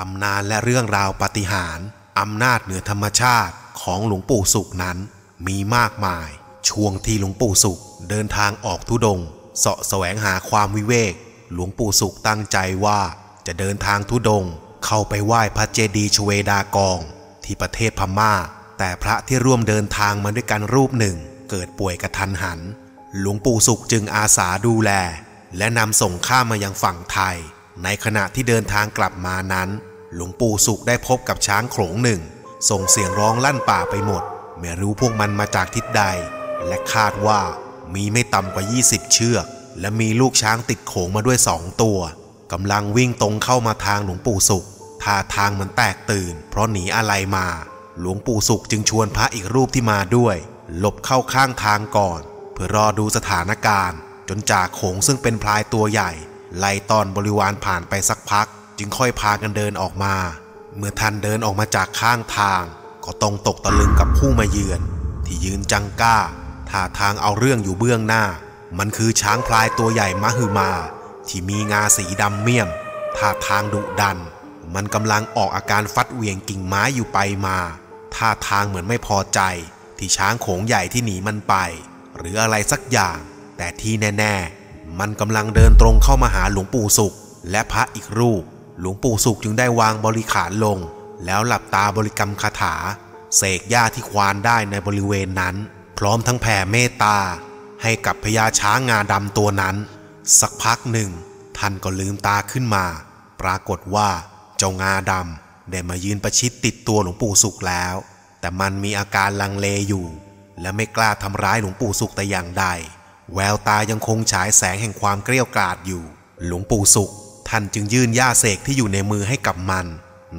ตำนานและเรื่องราวปาฏิหาริย์อำนาจเหนือธรรมชาติของหลวงปู่สุขนั้นมีมากมาย ช่วงที่หลวงปู่สุขเดินทางออกทุดงเสาะแสวงหาความวิเวก หลวงปู่สุขตั้งใจว่าจะเดินทางทุดง เข้าไปไหว้พระเจดีย์ชเวดากอง ที่ประเทศพม่า แต่พระที่ร่วมเดินทางมาด้วยกันรูปหนึ่ง เกิดป่วยกระทันหัน หลวงปู่สุขจึงอาสาดูแล และนำส่งข้ามายังฝั่งไทย ในขณะที่เดินทางกลับมานั้น หลวงปู่สุขได้พบกับช้างโขลงหนึ่ง ส่งเสียงร้องลั่นป่าไปหมด ไม่รู้พวกมันมาจากทิศใด และคาดว่ามีไม่ต่ำกว่า 20 เชือก และมีลูกช้างติดโขงมาด้วยสองตัวกำลังวิ่งตรงเข้ามาทางหลวงปู่สุขท่าทางมันแตกตื่น เพราะหนีอะไรมา หลวงปู่สุขจึงชวนพระอีกรูปที่มาด้วย หลบเข้าข้างทางก่อน เพื่อรอดูสถานการณ์ จนจ่าโขงซึ่งเป็นพลายตัวใหญ่ ไล่ตอนบริวารผ่านไปสักพัก จึงค่อยพากันเดินออกมา เมื่อท่านเดินออกมาจากข้างทาง ก็ต้องตกตะลึงกับผู้มาเยือน ที่ยืนจังก้าท่าทางเอาเรื่องอยู่เบื้องหน้า มันคือช้างพลายตัวใหญ่มหึมา ที่มีงาสีดำเมี่ยมท่าทางดุดัน มันกำลังออกอาการฟัดเหวี่ยงกิ่งไม้อยู่ไปมาท่าทางเหมือนไม่พอใจ ที่ช้างโขงใหญ่ที่หนีมันไป หรืออะไรสักอย่าง แต่ที่แน่ ๆ มันกำลังเดินตรงเข้ามาหาหลวงปู่สุข และพระอีกรูป หลวงปู่สุขจึงได้วางบริขารลง แล้วหลับตาบริกรรมคาถา เสกหญ้าที่ควานได้ในบริเวณนั้น พร้อมทั้งแผ่เมตตา ให้กับพญาช้างงาดำตัวนั้น สักพักหนึ่ง ท่านก็ลืมตาขึ้นมา ปรากฏว่าเจ้างาดำได้มายืนประชิดติดตัวหลวงปู่สุขแล้ว แต่มันมีอาการลังเลอยู่ และไม่กล้าทำร้ายหลวงปู่สุขแต่อย่างใด แววตายังคงฉายแสงแห่งความเกลี้ยกล่อมอยู่ หลวงปู่สุข ท่านจึงยื่นย่าเสกที่อยู่ในมือให้กับมัน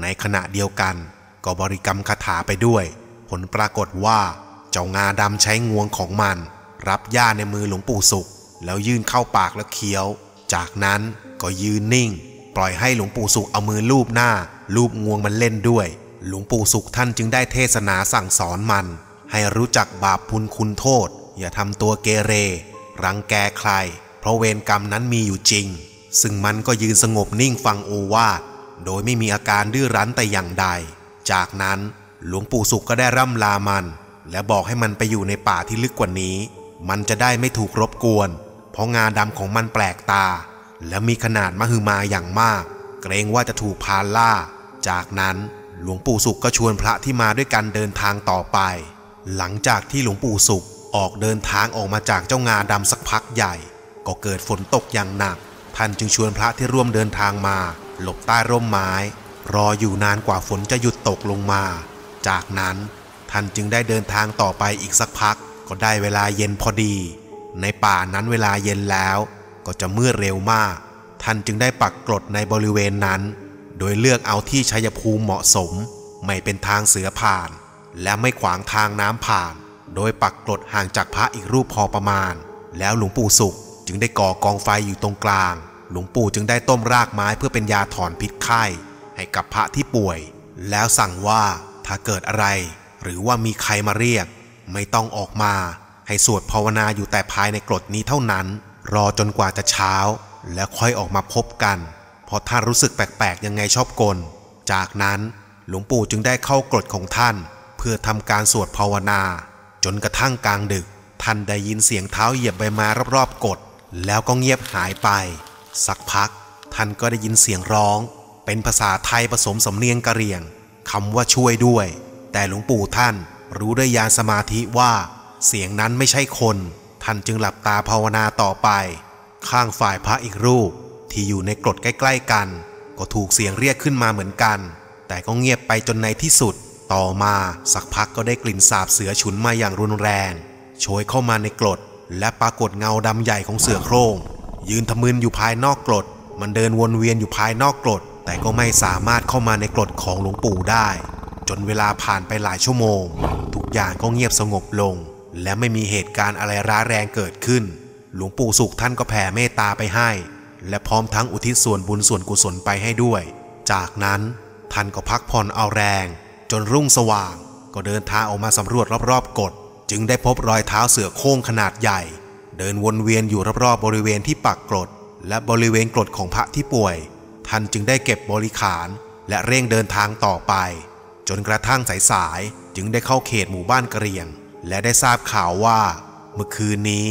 ในขณะเดียวกัน ก็บริกรรมคาถาไปด้วย ผลปรากฏว่า เจ้างาดำใช้งวงของมัน รับหญ้าในมือหลวงปู่สุข แล้วยื่นเข้าปากแล้วเคี้ยว จากนั้นก็ยืนนิ่ง ปล่อยให้หลวงปู่สุขเอามือลูบหน้า ลูบงวงมันเล่นด้วย หลวงปู่สุขท่านจึงได้เทศนาสั่งสอนมัน ให้รู้จักบาปพุนคุณโทษ อย่าทำตัวเกเร รังแกใคร เพราะเวรกรรมนั้นมีอยู่จริง ซึ่งมันก็ยืนสงบนิ่งฟังโอวาทโดยไม่มีอาการดื้อรั้นแต่อย่างใด จากนั้นหลวงปู่สุขก็ได้ร่ำลามัน และบอกให้มันไปอยู่ในป่าที่ลึกกว่านี้ มันจะได้ไม่ถูกรบกวน เพราะงาดำของมันแปลกตา และมีขนาดมหึมาอย่างมาก เกรงว่าจะถูกพานล่า จากนั้นหลวงปู่สุขก็ชวนพระที่มาด้วยกันเดินทางต่อไป หลังจากที่หลวงปู่สุขออกเดินทางออกมาจากเจ้างาดำสักพักใหญ่ ก็เกิดฝนตกอย่างหนัก ท่านจึงชวนพระที่ร่วมเดินทางมา หลบใต้ร่มไม้ รออยู่นานกว่าฝนจะหยุดตกลงมา จากนั้นท่านจึงได้เดินทางต่อไปอีกสักพัก ก็ได้เวลาเย็นพอดี ในป่านั้นเวลาเย็นแล้ว ก็จะมืดเร็วมาก ท่านจึงได้ปักกรดในบริเวณนั้น โดยเลือกเอาที่ชัยภูมิเหมาะสม ไม่เป็นทางเสือผ่าน และไม่ขวางทางน้ำผ่าน โดยปักกรดห่างจากพระอีกรูปพอประมาณ แล้วหลวงปู่สุข จึงได้ก่อกองไฟอยู่ตรงกลาง หลวงปู่จึงได้ต้มรากไม้เพื่อเป็นยาถอนพิษไข้ ให้กับพระที่ป่วย แล้วสั่งว่าถ้าเกิดอะไร หรือว่ามีใครมาเรียก ไม่ต้องออกมา ให้สวดภาวนาอยู่แต่ภายในกรดนี้เท่านั้น รอจนกว่าจะเช้า แล้วค่อยออกมาพบกัน เพราะท่านรู้สึกแปลกๆยังไงชอบกล จากนั้นหลวงปู่จึงได้เข้ากรดของท่าน เพื่อทำการสวดภาวนา จนกระทั่งกลางดึกท่านได้ยินเสียงเท้าเหยียบใบไม้รอบๆกรด แล้วก็เงียบหายไป สักพัก ท่านก็ได้ยินเสียงร้อง เป็นภาษาไทยผสมสำเนียงกะเหรี่ยงคำว่าช่วยด้วย แต่หลวงปู่ท่านรู้ด้วยญาณสมาธิว่า เสียงนั้นไม่ใช่คน ท่านจึงหลับตาภาวนาต่อไป ข้างฝ่ายพระอีกรูป ที่อยู่ในกรดใกล้ๆกัน ก็ถูกเสียงเรียกขึ้นมาเหมือนกัน แต่ก็เงียบไปจนในที่สุด ต่อมาสักพักก็ได้กลิ่นสาบเสือฉุนมาอย่างรุนแรงโชยเข้ามาในกรด และปรากฏเงาดำใหญ่ของเสือโคร่ง ยืนทะมึนอยู่ภายนอกกรด มันเดินวนเวียนอยู่ภายนอกกรด แต่ก็ไม่สามารถเข้ามาในกรดของหลวงปู่ได้ จนเวลาผ่านไปหลายชั่วโมง ทุกอย่างก็เงียบสงบลง และไม่มีเหตุการณ์อะไรร้ายแรงเกิดขึ้น หลวงปู่สุขท่านก็แผ่เมตตาไปให้ และพร้อมทั้งอุทิศส่วนบุญส่วนกุศลไปให้ด้วย จากนั้นท่านก็พักผ่อนเอาแรง จนรุ่งสว่าง ก็เดินทางออกมาสำรวจรอบๆกฎ จึงได้พบรอยเท้าเสือโคร่งขนาดใหญ่ เดินวนเวียนอยู่รอบๆบริเวณที่ปักกรด และบริเวณกรดของพระที่ป่วย ท่านจึงได้เก็บบริขาร และเร่งเดินทางต่อไป จนกระทั่งสายๆจึงได้เข้าเขตหมู่บ้านกระเรียง และได้ทราบข่าวว่า เมื่อคืนนี้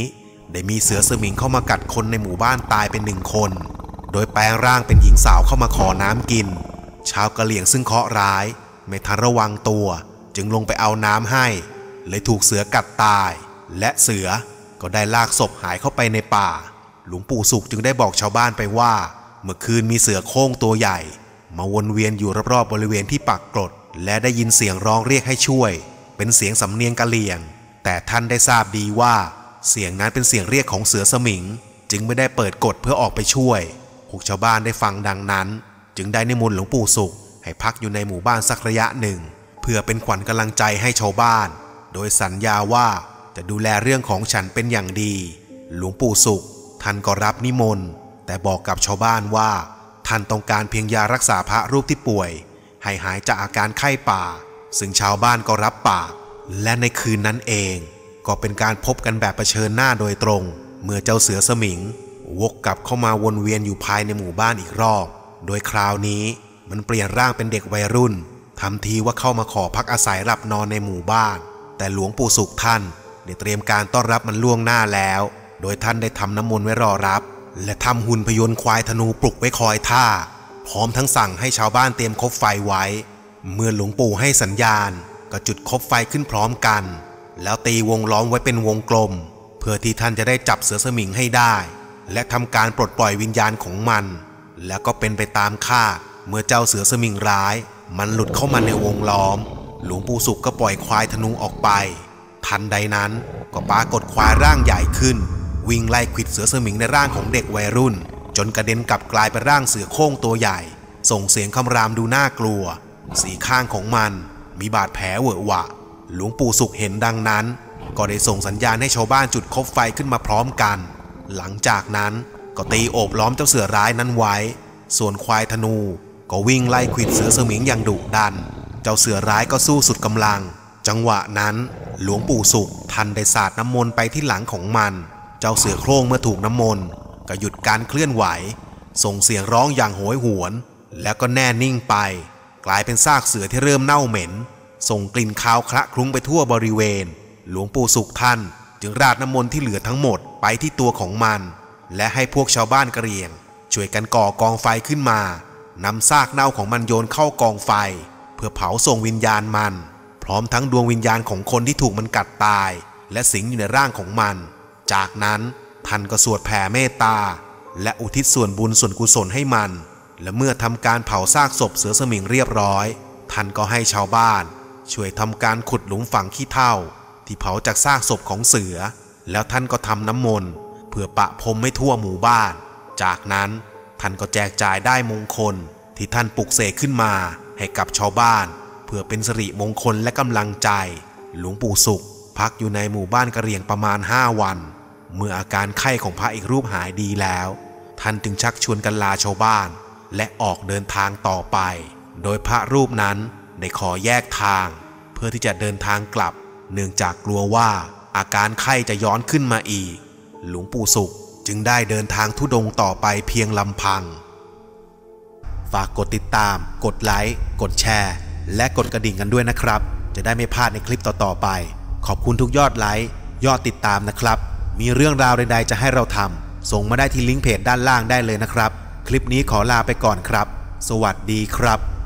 ได้มีเสือสมิงเข้ามากัดคนในหมู่บ้านตายเป็นหนึ่งคน โดยแปลงร่างเป็นหญิงสาวเข้ามาขอน้ำกิน ชาวกะเหลี่ยงซึ่งเคาะร้าย ไม่ทันระวังตัว จึงลงไปเอาน้ำให้ เลยถูกเสือกัดตาย และเสือก็ได้ลากศพหายเข้าไปในป่า หลวงปู่สุขจึงได้บอกชาวบ้านไปว่า เมื่อคืนมีเสือโคร่งตัวใหญ่ มาวนเวียนอยู่รอบๆบริเวณที่ปักกรด และได้ยินเสียงร้องเรียกให้ช่วย เป็นเสียงสำเนียงกะเหลี่ยง แต่ท่านได้ทราบดีว่า เสียงนั้นเป็นเสียงเรียกของเสือสมิง จึงไม่ได้เปิดกฎเพื่อออกไปช่วยพวกชาวบ้านได้ฟังดังนั้น จึงได้นิมนต์หลวงปู่สุขให้พักอยู่ในหมู่บ้านสักระยะหนึ่ง เพื่อเป็นขวัญกำลังใจให้ชาวบ้าน โดยสัญญาว่าจะดูแลเรื่องของฉันเป็นอย่างดี หลวงปู่สุข ท่านก็รับนิมนต์ แต่บอกกับชาวบ้านว่า ท่านต้องการเพียงยารักษาพระรูปที่ป่วย ให้หายจากอาการไข้ป่า ซึ่งชาวบ้านก็รับปาก และในคืนนั้นเอง ก็เป็นการพบกันแบบเผชิญหน้าโดยตรง เมื่อเจ้าเสือสมิง วกกลับเข้ามาวนเวียนอยู่ภายในหมู่บ้านอีกรอบ โดยคราวนี้มันเปลี่ยนร่างเป็นเด็กวัยรุ่นทำทีว่าเข้ามาขอพักอาศัยหลับนอนในหมู่บ้าน แต่หลวงปู่สุขท่านได้เตรียมการต้อนรับมันล่วงหน้าแล้ว โดยท่านได้ทำน้ำมนต์ไว้รอรับ และทำหุ่นพยนต์ควายธนูปลุกไว้คอยท่า พร้อมทั้งสั่งให้ชาวบ้านเตรียมคบไฟไว้ เมื่อหลวงปู่ให้สัญญาณ ก็จุดคบไฟขึ้นพร้อมกัน แล้วตีวงล้อมไว้เป็นวงกลม เพื่อที่ท่านจะได้จับเสือสมิงให้ได้ และทำการปลดปล่อยวิญญาณของมัน แล้วก็เป็นไปตามคาดเมื่อเจ้าเสือสมิงร้าย มันหลุดเข้ามาในวงล้อม หลวงปู่สุขก็ปล่อยควายธนูออกไป ทันใดนั้นก็ปรากฏควายร่างใหญ่ขึ้น วิ่งไล่ขิดเสือสมิงในร่างของเด็กวัยรุ่น จนกระเด็นกลับกลายเป็นร่างเสือโคร่งตัวใหญ่ ส่งเสียงคำรามดูน่ากลัว สีข้างของมันมีบาดแผลเวอะหวะ หลวงปู่สุขเห็นดังนั้น ก็ได้ส่งสัญญาณให้ชาวบ้านจุดคบไฟขึ้นมาพร้อมกัน หลังจากนั้นก็ตีโอบล้อมเจ้าเสือร้ายนั้นไว้ ส่วนควายธนูก็วิ่งไล่ขิดเสือสมิงอย่างดุดัน เจ้าเสือร้ายก็สู้สุดกำลัง จังหวะนั้น หลวงปู่สุขทันได้สาดน้ำมนต์ไปที่หลังของมัน เจ้าเสือโคร่งเมื่อถูกน้ำมนต์ก็หยุดการเคลื่อนไหว ส่งเสียงร้องอย่างโหยหวน แล้วก็แน่นิ่งไป กลายเป็นซากเสือที่เริ่มเน่าเหม็น ส่งกลิ่นคาวคละคลุ้งไปทั่วบริเวณ หลวงปู่สุขท่าน จึงราดน้ำมนต์ที่เหลือทั้งหมดไปที่ตัวของมัน และให้พวกชาวบ้านกระเรียงช่วยกันก่อกองไฟขึ้นมานำซากเน่าของมันโยนเข้ากองไฟ พื่อเผาส่งวิญญาณมัน พร้อมทั้งดวงวิญญาณของคนที่ถูกมันกัดตาย และสิงอยู่ในร่างของมัน จากนั้นท่านก็สวดแผ่เมตตา และอุทิศส่วนบุญส่วนกุศลให้มัน และเมื่อทำการเผาซากศพเสือสมิงเรียบร้อยท่านก็ให้ชาวบ้าน ช่วยทำการขุดหลุมฝังขี้เถ้า ที่เผาจากซากศพของเสือ แล้วท่านก็ทำน้ำมนต์เพื่อปะพรมไม่ทั่วหมู่บ้าน จากนั้นท่านก็แจกจ่ายได้มงคลที่ท่านปลุกเสกขึ้นมา ให้กับชาวบ้าน เพื่อเป็นสิริมงคลและกำลังใจ หลวงปู่สุข พักอยู่ในหมู่บ้านกระเรียงประมาณ 5 วัน เมื่ออาการไข้ของพระอีกรูปหายดีแล้ว ท่านจึงชักชวนกันลาชาวบ้าน และออกเดินทางต่อไป โดยพระรูปนั้นได้ขอแยกทาง เพื่อที่จะเดินทางกลับ เนื่องจากกลัวว่าอาการไข้จะย้อนขึ้นมาอีก หลวงปู่สุขจึงได้เดินทางทุดงต่อไปเพียงลำพัง ฝากกดติดตาม กดไลค์ กดแชร์ และกดกระดิ่งกันด้วยนะครับ จะได้ไม่พลาดในคลิปต่อๆไป ขอบคุณทุกยอดไลค์ ยอดติดตามนะครับ มีเรื่องราวใด ๆ จะให้เราทำส่งมาได้ที่ลิงก์เพจด้านล่างได้เลยนะครับ คลิปนี้ขอลาไปก่อนครับ สวัสดีครับ